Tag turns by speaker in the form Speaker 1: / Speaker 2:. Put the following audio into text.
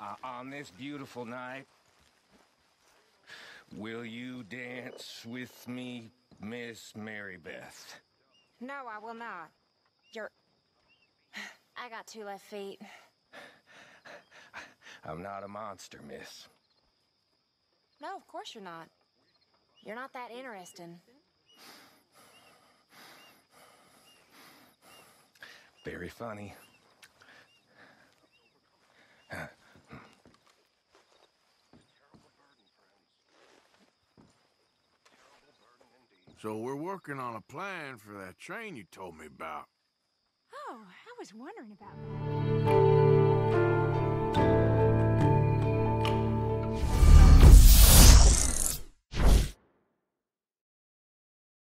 Speaker 1: Uh, on this beautiful night, will you dance with me, Miss Mary Beth?
Speaker 2: No, I will not. You're. I got two left feet.
Speaker 1: I'm not a monster, miss.
Speaker 2: No, of course you're not. You're not that interesting.
Speaker 1: Very funny.
Speaker 3: So we're working on a plan for that train you told me about.
Speaker 4: Oh, I was wondering about that.